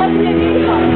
谢直接给你好。